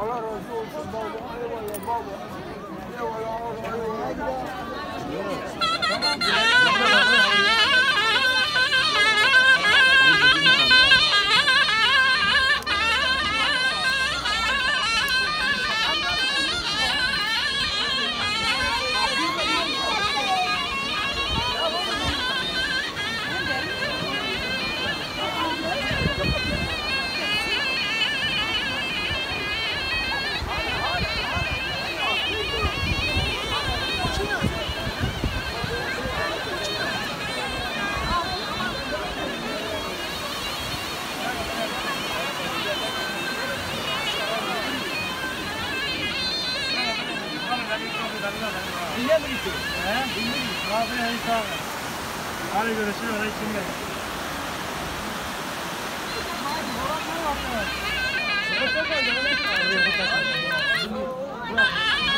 Allah razı olsun. Allah razı olsun. Dünya mı gitti? He? Dünya mı gitti? Abi yani sağ ol. Hadi görüşürüz. Hadi şimdi. Hadi boran ne yaptı? Bırak bırak. Bırak bırak.